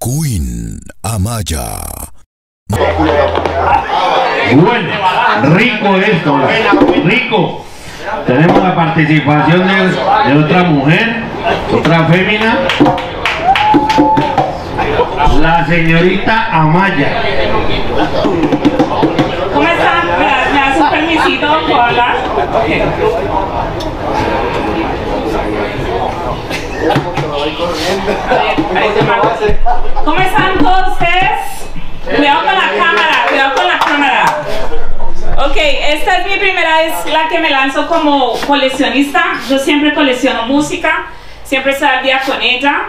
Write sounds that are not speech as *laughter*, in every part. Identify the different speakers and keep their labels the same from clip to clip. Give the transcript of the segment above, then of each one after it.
Speaker 1: Queen Amaya.
Speaker 2: Bueno, rico esto, rico. Tenemos la participación de, de otra mujer, otra fémina, la señorita Amaya.
Speaker 3: ¿Cómo están? ¿Me da, me das un permisito? ¿Puedo hablar? ¿Cómo están todos ustedes? Cuidado con la cámara, cuidado con la cámara. Ok, esta es mi primera vez la que me lanzo como coleccionista. Yo siempre colecciono música, siempre estoy al día con ella.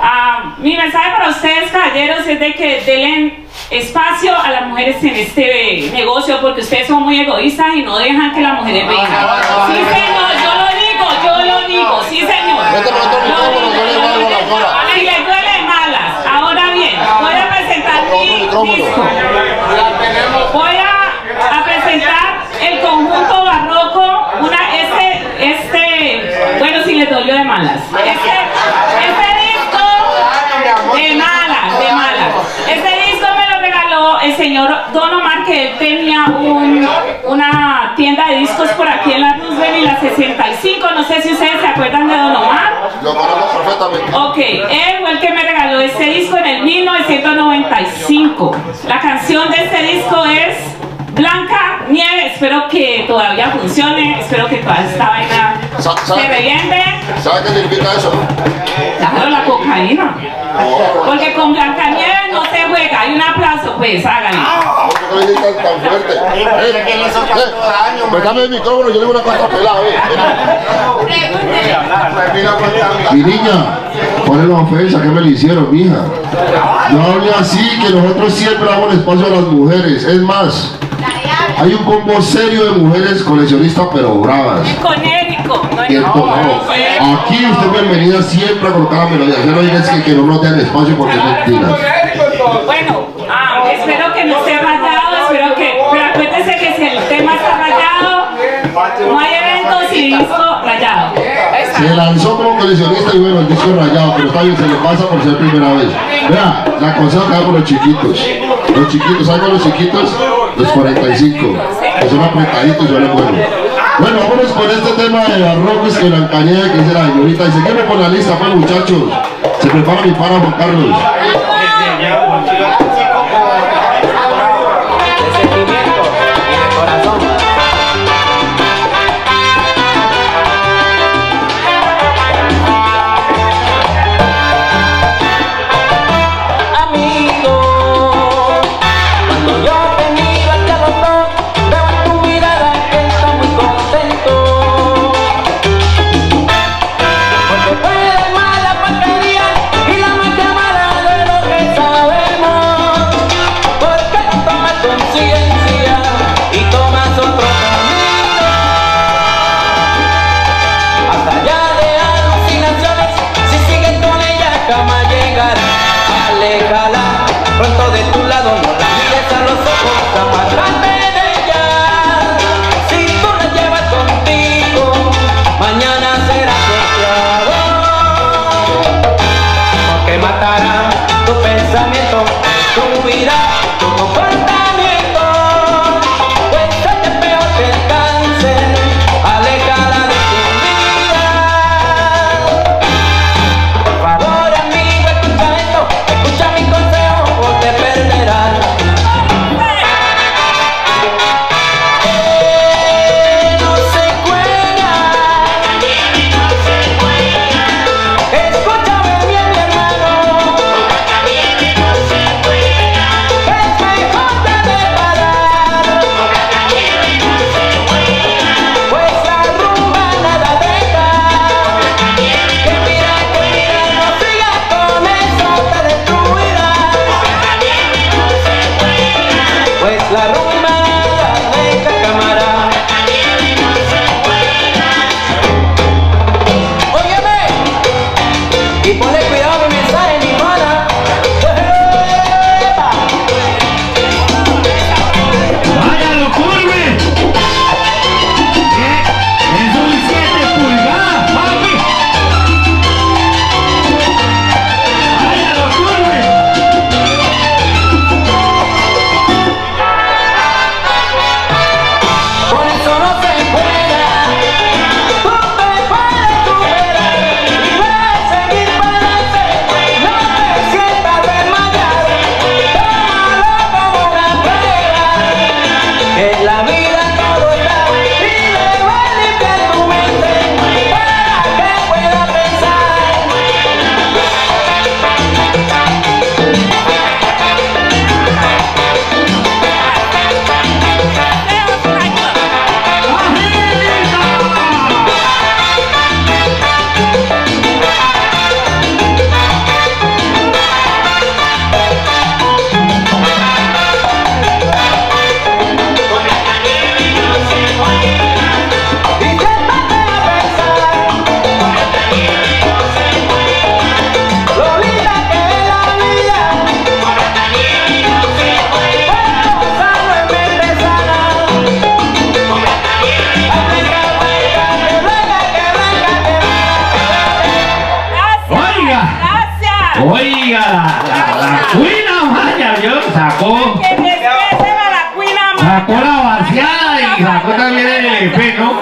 Speaker 3: Ah, mi mensaje para ustedes, caballeros, es de que den espacio a las mujeres en este negocio porque ustedes son muy egoístas y no dejan que las mujeres vengan. Sí, señor, yo lo digo, yo lo digo, sí, señor
Speaker 4: le muevo la cola.
Speaker 3: Si les duele malas. Ahora bien, voy a presentar mi disco. Voy a, a presentar el conjunto barroco, una, este, este, bueno, si les dolió de malas. Este, este disco de malas, de malas. Este disco me lo regaló el señor Don Omar, que él tenía un, una tienda de discos por aquí en la Roosevelt y la 65. No sé si ustedes se acuerdan de Don Omar.
Speaker 4: Lo conozco perfectamente.
Speaker 3: Ok, él fue el que me regaló este disco en el 1995. La canción de este disco es Blanca Nieve. Espero que todavía funcione. Espero que toda esta vaina se
Speaker 4: ¿Sabe,
Speaker 3: reviente.
Speaker 4: ¿Sabe qué significa eso?
Speaker 3: Claro, la cocaína. Porque con Blanca Nieve no se juega. Hay un aplauso, pues, háganlo.
Speaker 4: ¿Por qué le tan fuerte? Eh, eh, pues dame el micrófono, yo le digo una cosa pelada, eh.
Speaker 5: Y niña, ¿cuál es la ofensa? ¿Qué me le hicieron, mija? No hable así, que nosotros siempre damos espacio a las mujeres. Es más, hay un combo serio de mujeres coleccionistas, pero bravas.
Speaker 3: Conérico. No
Speaker 5: Y el po- no, Aquí usted es bienvenida siempre a colocar la melodía. Yo no digas que, que no nos den espacio porque es mentira.
Speaker 3: Bueno, ah, espero que no esté rayado, espero que, pero acuérdense que si el tema está rayado, no hay eventos y disco rayado.
Speaker 5: Se lanzó como coleccionista y bueno, el disco rayado, pero está bien, se le pasa por ser primera vez. Vea, la consejo que hago por los chiquitos. Los chiquitos, ¿saben los chiquitos? Los 45. Que son apretaditos y son buenos. Bueno, vámonos con este tema de barrocos que la cañada que dice la señorita. Y seguimos con la lista, pues muchachos. Se prepara mi para Juan Carlos.
Speaker 2: Sacó,
Speaker 3: Que respeten a la cuina
Speaker 2: sacó
Speaker 3: Maya.
Speaker 2: la vaciada y sacó también el LP, ¿no?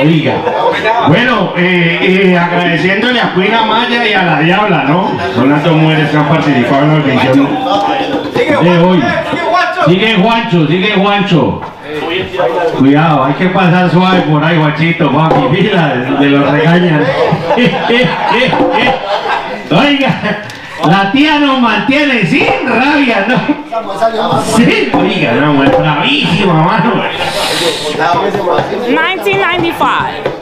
Speaker 2: Oiga, bueno, eh, eh, agradeciéndole a Cuina Maya y a la Diabla, ¿no? Son las dos mujeres que han participado en la audición de hoy. Sigue Juancho, sigue Juancho. Cuidado, hay que pasar suave por ahí, Juanchito, papi, mira, de los regañan. *laughs* Oiga, la tía nos mantiene sin rabia, ¿no? Sí, oiga, no, es bravísima, mano.
Speaker 3: 1995.